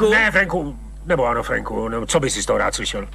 Ne, Franku, nebo ano, Franku, nebo co by si z toho rád slyšel?